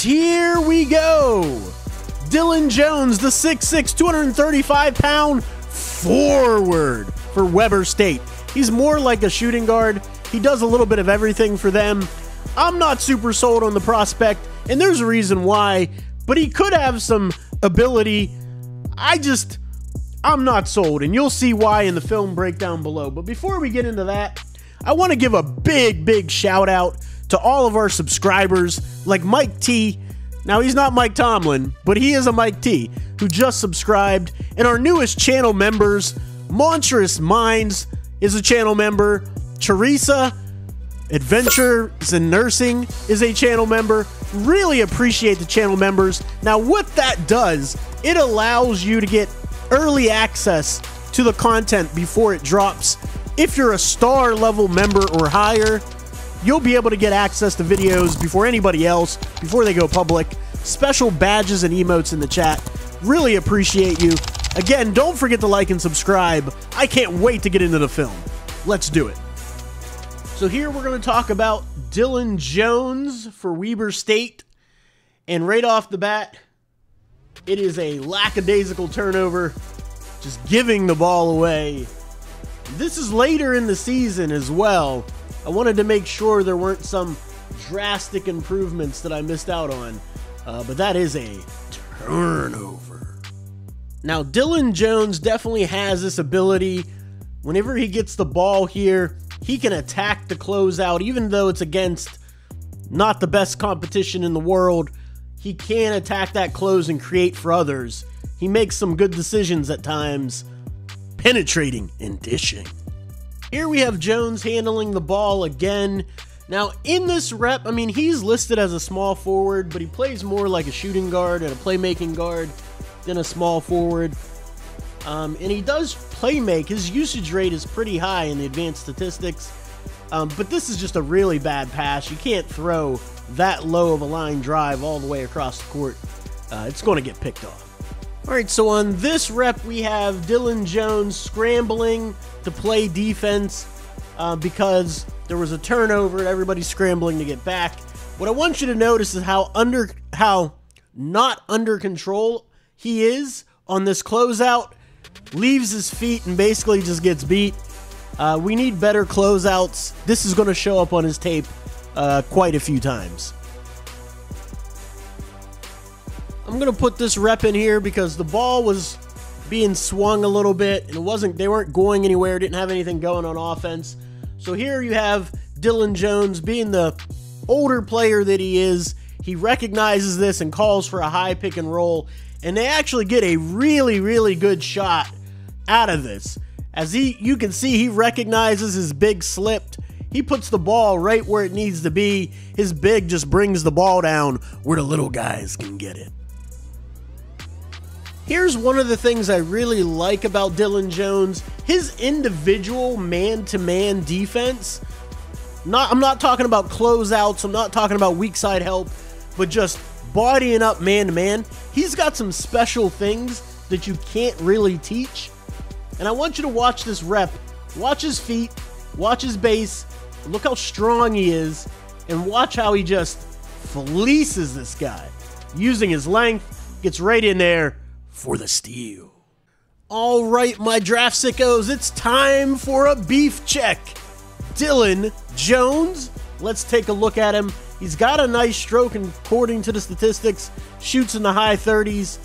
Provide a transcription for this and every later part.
And here we go. Dillon Jones, the 6'6, 235 pound forward for Weber State. He's more like a shooting guard. He does a little bit of everything for them. I'm not super sold on the prospect, and there's a reason why, but he could have some ability. I just, I'm not sold, and you'll see why in the film breakdown below. But before we get into that, I want to give a big, big shout out to all of our subscribers like Mike T. Now, he's not Mike Tomlin, but he is a Mike T who just subscribed. And our newest channel members, Monstrous Minds is a channel member, Teresa, Adventures in Nursing is a channel member. Really appreciate the channel members. Now, what that does, it allows you to get early access to the content before it drops. If you're a star level member or higher, you'll be able to get access to videos before anybody else, before they go public. Special badges and emotes in the chat. Really appreciate you. Again, don't forget to like and subscribe. I can't wait to get into the film. Let's do it. So here we're going to talk about Dillon Jones for Weber State. And right off the bat, it is a lackadaisical turnover, just giving the ball away. This is later in the season as well. I wanted to make sure there weren't some drastic improvements that I missed out on, uh, but that is a turnover. Now, Dillon Jones definitely has this ability. Whenever he gets the ball here, he can attack the closeout, even though it's against not the best competition in the world. He can attack that close and create for others. He makes some good decisions at times, penetrating and dishing. Here we have Jones handling the ball again. Now, in this rep, I mean, he's listed as a small forward, but he plays more like a shooting guard and a playmaking guard than a small forward. Um, and he does play make. His usage rate is pretty high in the advanced statistics. Um, but this is just a really bad pass. You can't throw that low of a line drive all the way across the court. Uh, it's going to get picked off. All right, so on this rep, we have Dillon Jones scrambling to play defense uh, because there was a turnover everybody's scrambling to get back. What I want you to notice is how under how not under control he is on this closeout. Leaves his feet and basically just gets beat. Uh, we need better closeouts. This is going to show up on his tape uh, quite a few times. I'm gonna put this rep in here because the ball was being swung a little bit and it wasn't they weren't going anywhere, didn't have anything going on offense. So here you have Dillon Jones being the older player that he is. He recognizes this and calls for a high pick and roll. And they actually get a really, really good shot out of this. As he you can see he recognizes his big slipped. He puts the ball right where it needs to be. His big just brings the ball down where the little guys can get it. Here's one of the things I really like about Dillon Jones his individual man to man defense. Not, I'm not talking about closeouts, I'm not talking about weak side help, but just bodying up man to man. He's got some special things that you can't really teach. And I want you to watch this rep. Watch his feet, watch his base, look how strong he is, and watch how he just fleeces this guy. Using his length, gets right in there, for the steal. All right, my draft sickos, it's time for a beef check. Dillon Jones, let's take a look at him. He's got a nice stroke, and according to the statistics, shoots in the high 30s.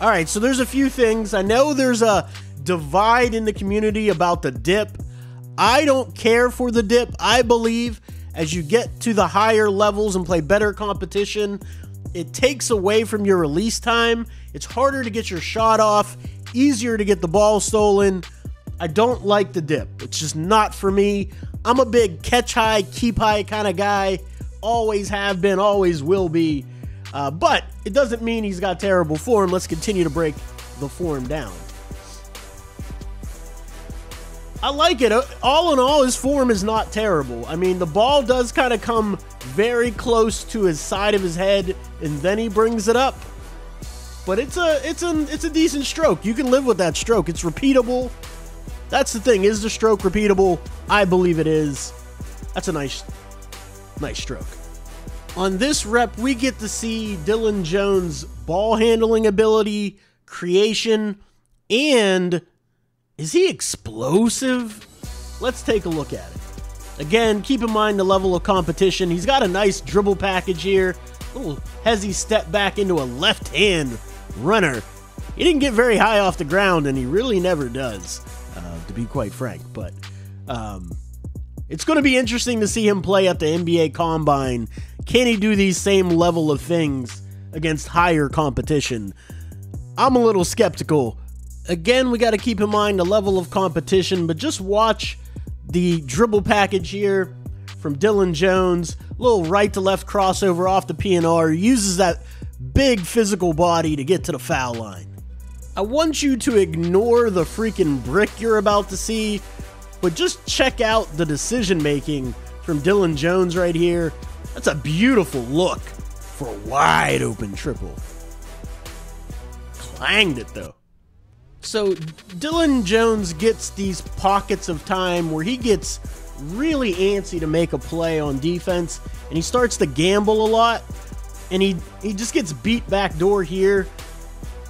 All right, so there's a few things. I know there's a divide in the community about the dip. I don't care for the dip. I believe as you get to the higher levels and play better competition, it takes away from your release time. It's harder to get your shot off, easier to get the ball stolen. I don't like the dip. It's just not for me. I'm a big catch high, keep high kind of guy. Always have been, always will be. Uh, but it doesn't mean he's got terrible form. Let's continue to break the form down. I like it. Uh, all in all, his form is not terrible. I mean, the ball does kind of come very close to his side of his head, and then he brings it up. But it's a it's a it's a decent stroke. You can live with that stroke. It's repeatable. That's the thing. Is the stroke repeatable? I believe it is. That's a nice nice stroke. On this rep, we get to see Dillon Jones' ball handling ability, creation, and is he explosive? Let's take a look at it. Again, keep in mind the level of competition. He's got a nice dribble package here. Little hezzy step back into a left hand runner. He didn't get very high off the ground, and he really never does, uh, to be quite frank. But um, it's going to be interesting to see him play at the NBA Combine. Can he do these same level of things against higher competition? I'm a little skeptical. Again, we got to keep in mind the level of competition, but just watch the dribble package here from Dillon Jones. Little right to left crossover off the PNR. Uses that big physical body to get to the foul line. I want you to ignore the freaking brick you're about to see, but just check out the decision making from Dillon Jones right here. That's a beautiful look for a wide open triple. Clanged it though. So Dillon Jones gets these pockets of time where he gets really antsy to make a play on defense and he starts to gamble a lot and he he just gets beat back door here.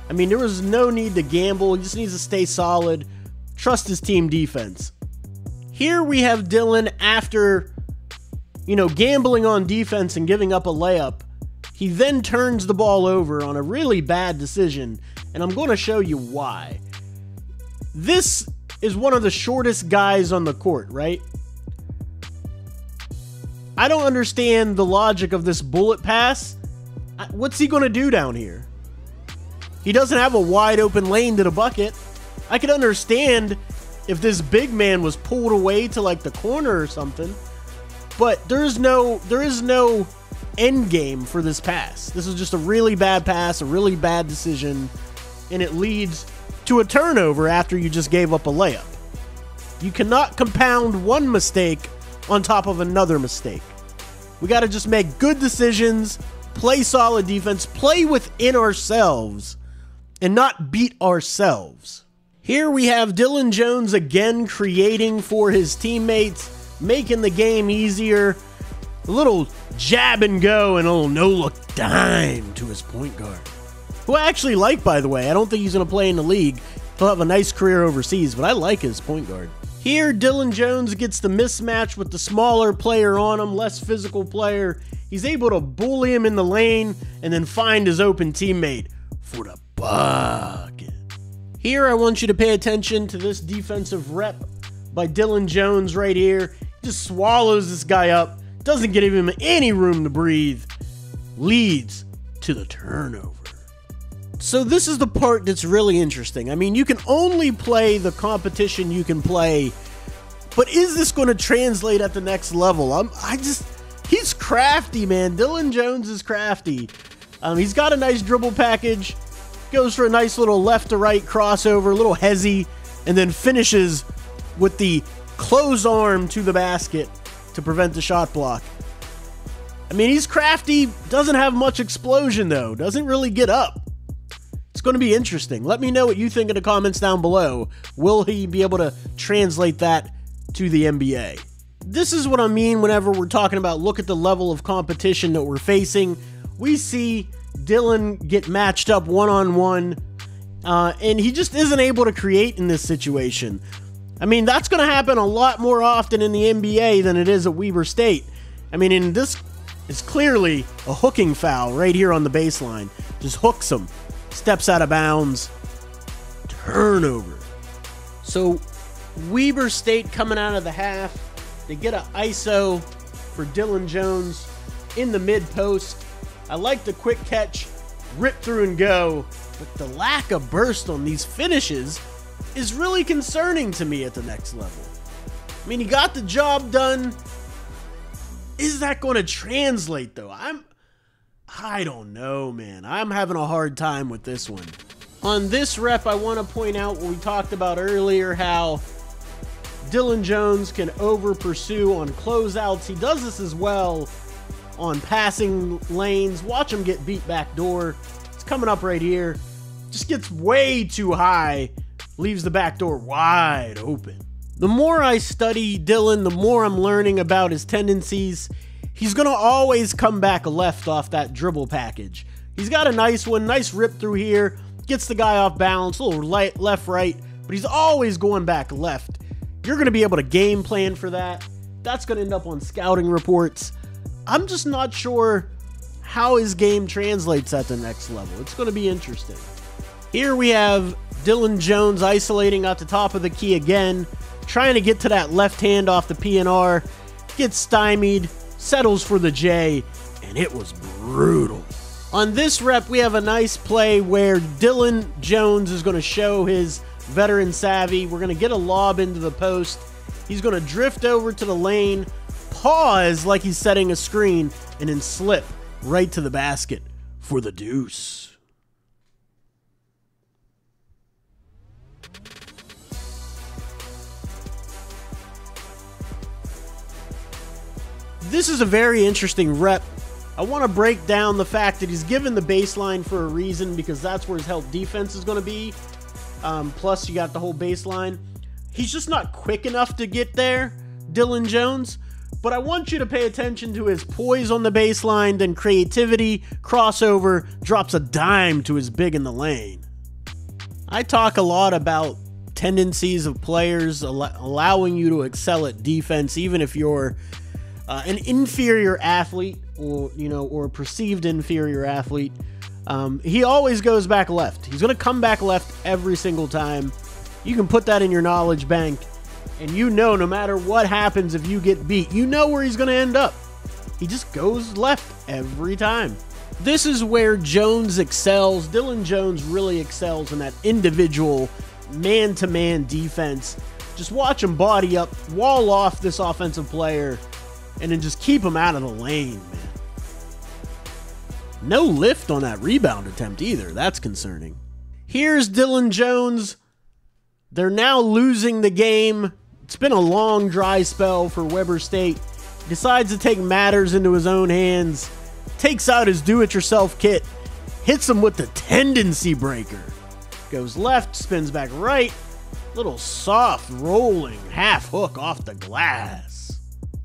I mean, there was no need to gamble. He just needs to stay solid, trust his team defense. Here we have Dillon after you know, gambling on defense and giving up a layup. He then turns the ball over on a really bad decision, and I'm going to show you why. This is one of the shortest guys on the court, right? I don't understand the logic of this bullet pass. What's he going to do down here? He doesn't have a wide open lane to the bucket. I could understand if this big man was pulled away to like the corner or something. But there is no there is no end game for this pass. This is just a really bad pass, a really bad decision, and it leads to a turnover after you just gave up a layup. You cannot compound one mistake on top of another mistake. We got to just make good decisions, play solid defense, play within ourselves, and not beat ourselves. Here we have Dillon Jones again creating for his teammates, making the game easier. A little jab and go and a little no look dime to his point guard. Who I actually like, by the way. I don't think he's going to play in the league. He'll have a nice career overseas, but I like his point guard. Here, Dillon Jones gets the mismatch with the smaller player on him, less physical player. He's able to bully him in the lane and then find his open teammate for the bucket. Here, I want you to pay attention to this defensive rep by Dillon Jones right here. He just swallows this guy up, doesn't give him any room to breathe, leads to the turnover. So this is the part that's really interesting. I mean, you can only play the competition you can play, but is this going to translate at the next level? I'm, I just, he's crafty, man. Dillon Jones is crafty. Um, he's got a nice dribble package, goes for a nice little left to right crossover, a little hezzy, and then finishes with the close arm to the basket to prevent the shot block. I mean, he's crafty, doesn't have much explosion though, doesn't really get up going to be interesting. Let me know what you think in the comments down below. Will he be able to translate that to the NBA? This is what I mean whenever we're talking about look at the level of competition that we're facing. We see Dillon get matched up one on one, and he just isn't able to create in this situation. I mean, that's going to happen a lot more often in the NBA than it is at Weber State. I mean, in this, it's clearly a hooking foul right here on the baseline. Just hooks him steps out of bounds, turnover. So Weber State coming out of the half, they get an ISO for Dillon Jones in the mid post. I like the quick catch, rip through and go, but the lack of burst on these finishes is really concerning to me at the next level. I mean, he got the job done. Is that going to translate though? I'm I don't know, man. I'm having a hard time with this one. On this rep, I want to point out what we talked about earlier, how Dillon Jones can over pursue on closeouts. He does this as well on passing lanes. Watch him get beat back door. It's coming up right here. Just gets way too high, leaves the back door wide open. The more I study Dillon, the more I'm learning about his tendencies he's going to always come back left off that dribble package. He's got a nice one, nice rip through here, gets the guy off balance, a little light, left, right, but he's always going back left. You're going to be able to game plan for that. That's going to end up on scouting reports. I'm just not sure how his game translates at the next level. It's going to be interesting. Here we have Dillon Jones isolating at the top of the key again, trying to get to that left hand off the PNR, gets stymied, settles for the J, and it was brutal. On this rep, we have a nice play where Dillon Jones is going to show his veteran savvy. We're going to get a lob into the post. He's going to drift over to the lane, pause like he's setting a screen, and then slip right to the basket for the deuce. This is a very interesting rep. I want to break down the fact that he's given the baseline for a reason because that's where his help defense is going to be. Um, plus, you got the whole baseline. He's just not quick enough to get there, Dillon Jones. But I want you to pay attention to his poise on the baseline, then creativity, crossover, drops a dime to his big in the lane. I talk a lot about tendencies of players allowing you to excel at defense, even if you're uh, an inferior athlete or you know or a perceived inferior athlete. Um, he always goes back left. He's going to come back left every single time. You can put that in your knowledge bank, and you know no matter what happens if you get beat, you know where he's going to end up. He just goes left every time. This is where Jones excels. dillon Jones really excels in that individual man to man defense. Just watch him body up, wall off this offensive player, and then just keep him out of the lane, man. No lift on that rebound attempt either. That's concerning. Here's Dillon Jones. They're now losing the game. It's been a long dry spell for Weber State. Decides to take matters into his own hands. Takes out his do it yourself kit. Hits him with the tendency breaker. Goes left, spins back right. Little soft rolling half hook off the glass.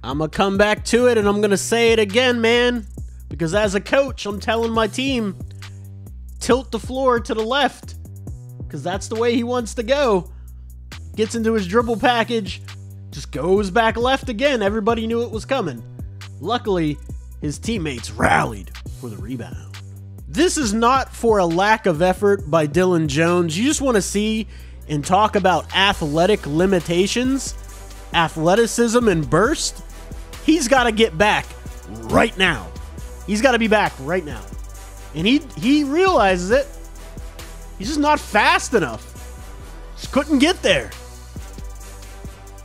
I'm going to come back to it and I'm going to say it again, man. Because as a coach, I'm telling my team, tilt the floor to the left. Because that's the way he wants to go. Gets into his dribble package, just goes back left again. Everybody knew it was coming. Luckily, his teammates rallied for the rebound. This is not for a lack of effort by Dillon Jones. You just want to see and talk about athletic limitations, athleticism, and burst. He's got to get back right now. He's got to be back right now. And he he realizes it. He's just not fast enough. Just couldn't get there.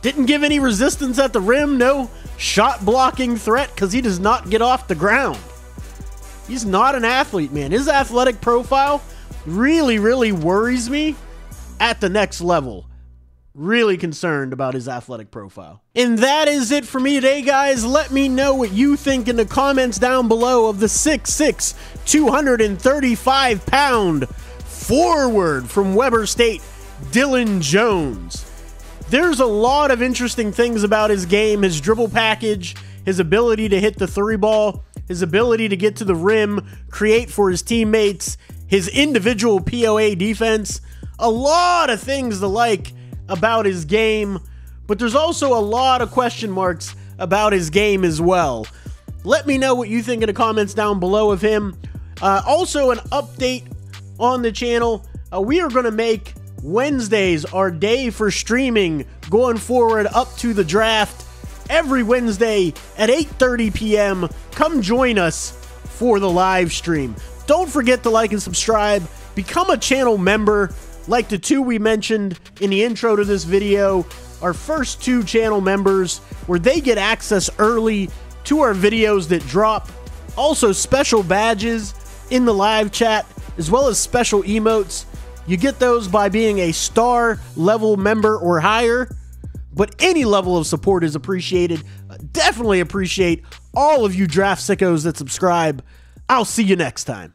Didn't give any resistance at the rim, no shot blocking threat because he does not get off the ground. He's not an athlete, man. His athletic profile really, really worries me at the next level really concerned about his athletic profile. And that is it for me today, guys. Let me know what you think in the comments down below of the 6'6, 235 pound forward from Weber State, Dillon Jones. There's a lot of interesting things about his game, his dribble package, his ability to hit the three ball, his ability to get to the rim, create for his teammates, his individual POA defense. A lot of things to like about his game, but there's also a lot of question marks about his game as well. Let me know what you think in the comments down below of him. Uh, also, an update on the channel. Uh, we are going to make Wednesdays our day for streaming going forward up to the draft every Wednesday at 8:30 p.m. Come join us for the live stream. Don't forget to like and subscribe. Become a channel member like the two we mentioned in the intro to this video, our first two channel members, where they get access early to our videos that drop. Also, special badges in the live chat, as well as special emotes. You get those by being a star level member or higher, but any level of support is appreciated. Definitely appreciate all of you draft sickos that subscribe. I'll see you next time.